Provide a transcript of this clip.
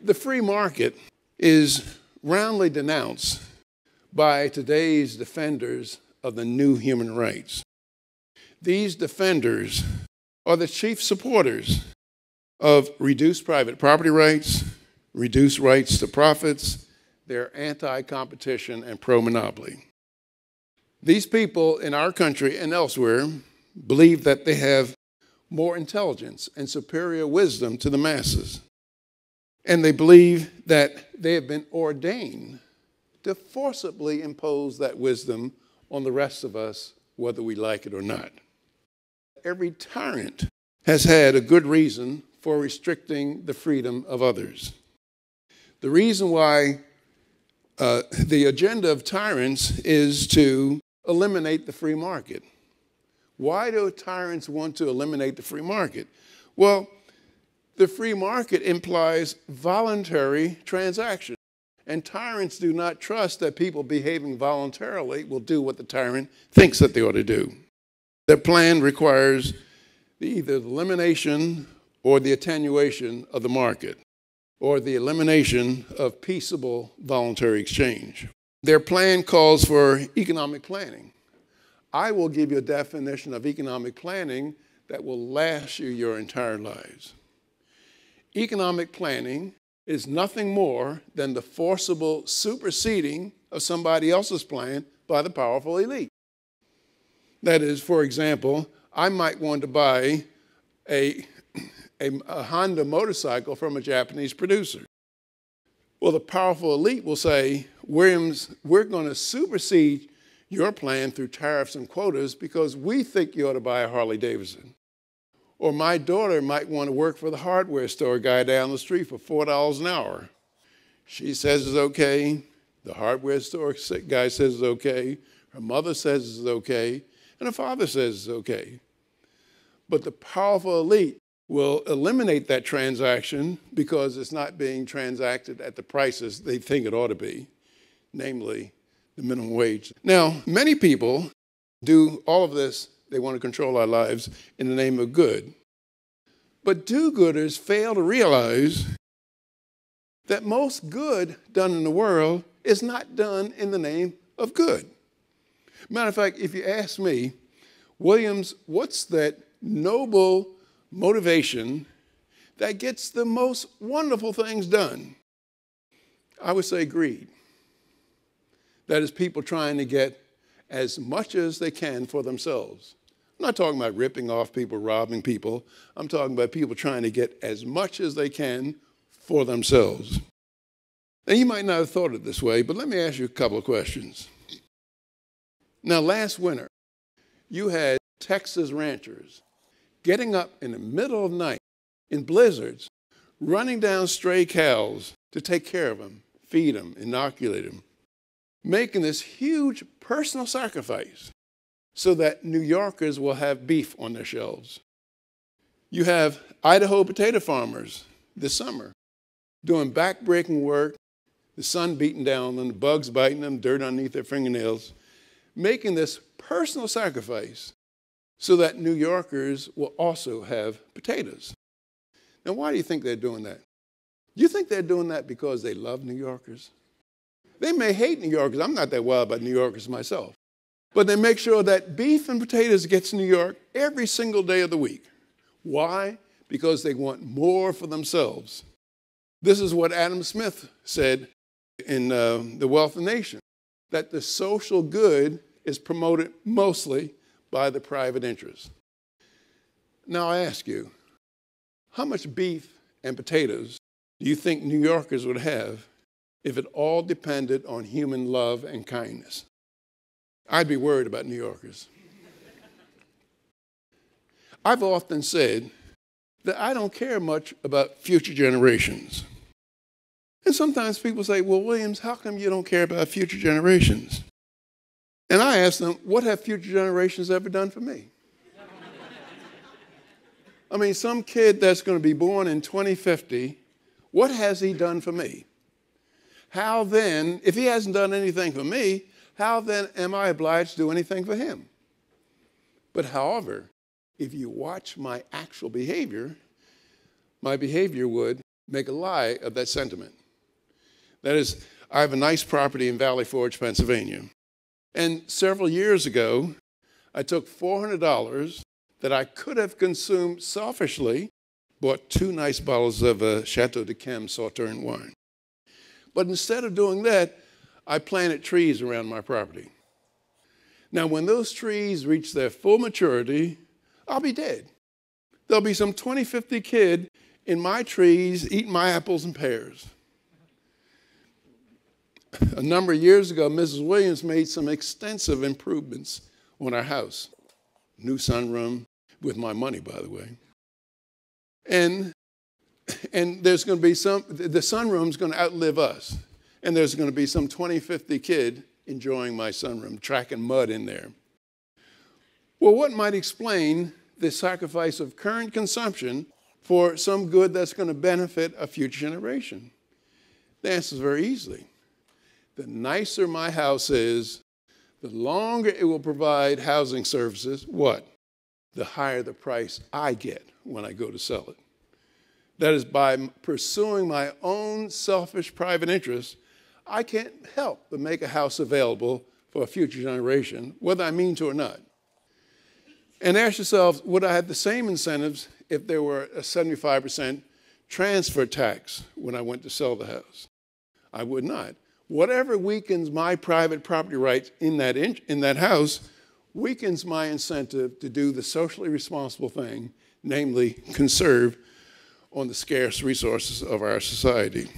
The free market is roundly denounced by today's defenders of the new human rights. These defenders are the chief supporters of reduced private property rights, reduced rights to profits, they're anti competition and pro monopoly. These people in our country and elsewhere believe that they have more intelligence and superior wisdom to the masses. And they believe that they have been ordained to forcibly impose that wisdom on the rest of us, whether we like it or not. Every tyrant has had a good reason for restricting the freedom of others. The reason why uh, the agenda of tyrants is to eliminate the free market. Why do tyrants want to eliminate the free market? Well, the free market implies voluntary transaction. And tyrants do not trust that people behaving voluntarily will do what the tyrant thinks that they ought to do. Their plan requires either the elimination or the attenuation of the market or the elimination of peaceable voluntary exchange. Their plan calls for economic planning. I will give you a definition of economic planning that will last you your entire lives. Economic planning is nothing more than the forcible superseding of somebody else's plan by the powerful elite. That is, for example, I might want to buy a a, a Honda motorcycle from a Japanese producer. Well, the powerful elite will say, Williams, we're going to supersede your plan through tariffs and quotas because we think you ought to buy a Harley Davidson. Or my daughter might want to work for the hardware store guy down the street for $4 an hour. She says it's okay. The hardware store guy says it's okay. Her mother says it's okay. And her father says it's okay. But the powerful elite will eliminate that transaction because it's not being transacted at the prices they think it ought to be, namely the minimum wage. Now, many people do all of this, they want to control our lives in the name of good. But do gooders fail to realize that most good done in the world is not done in the name of good. Matter of fact, if you ask me, Williams, what's that noble motivation that gets the most wonderful things done? I would say greed. That is, people trying to get as much as they can for themselves. I'm not talking about ripping off people, robbing people. I'm talking about people trying to get as much as they can for themselves. Now, you might not have thought it this way, but let me ask you a couple of questions. Now, last winter, you had Texas ranchers getting up in the middle of the night in blizzards, running down stray cows to take care of them, feed them, inoculate them, making this huge personal sacrifice so that New Yorkers will have beef on their shelves. You have Idaho potato farmers this summer doing backbreaking work, the sun beating down them, the bugs biting them, dirt underneath their fingernails, making this personal sacrifice so that New Yorkers will also have potatoes. Now, why do you think they're doing that? Do You think they're doing that because they love New Yorkers? They may hate New Yorkers. I'm not that wild about New Yorkers myself. But they make sure that beef and potatoes gets to New York every single day of the week. Why? Because they want more for themselves. This is what Adam Smith said in uh, The Wealth of Nations that the social good is promoted mostly by the private interest. Now I ask you, how much beef and potatoes do you think New Yorkers would have if it all depended on human love and kindness? I'd be worried about New Yorkers. I've often said that I don't care much about future generations. And sometimes people say, Well, Williams, how come you don't care about future generations? And I ask them, What have future generations ever done for me? I mean, some kid that's going to be born in 2050, what has he done for me? How then, if he hasn't done anything for me, how then am I obliged to do anything for him? But however, if you watch my actual behavior, my behavior would make a lie of that sentiment. That is, I have a nice property in Valley Forge, Pennsylvania. And several years ago, I took $400 that I could have consumed selfishly, bought two nice bottles of uh, Chateau d'Yquem Sauternes wine. But instead of doing that, I planted trees around my property. Now, when those trees reach their full maturity, I'll be dead. There'll be some 20, 50 kid in my trees eating my apples and pears. A number of years ago, Mrs. Williams made some extensive improvements on our house. New sunroom, with my money, by the way. And, and there's going to be some, the sunroom's going to outlive us. And there's going to be some 20, 50 kid enjoying my sunroom, tracking mud in there. Well, what might explain the sacrifice of current consumption for some good that's going to benefit a future generation? The answer is very easily. The nicer my house is, the longer it will provide housing services, what? The higher the price I get when I go to sell it. That is, by pursuing my own selfish private interests, I can't help but make a house available for a future generation, whether I mean to or not. And ask yourself, would I have the same incentives if there were a 75% transfer tax when I went to sell the house? I would not. Whatever weakens my private property rights in that, in, in that house weakens my incentive to do the socially responsible thing, namely conserve on the scarce resources of our society.